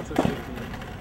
that's what should be.